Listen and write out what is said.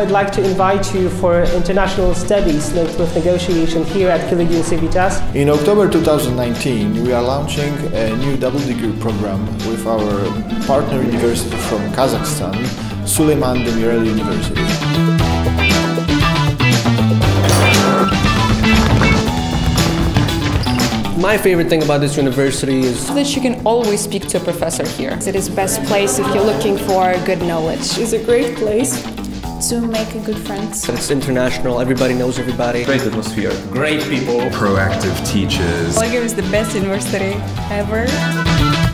I'd like to invite you for international studies linked with negotiation here at Collegium Civitas. In October 2019, we are launching a new double degree program with our partner university from Kazakhstan, Süleyman Demirel University. My favorite thing about this university is that you can always speak to a professor here. It is the best place if you're looking for good knowledge. It's a great place to make a good friends. It's international, everybody knows everybody. Great atmosphere, great people, proactive teachers. Collegium is the best university ever.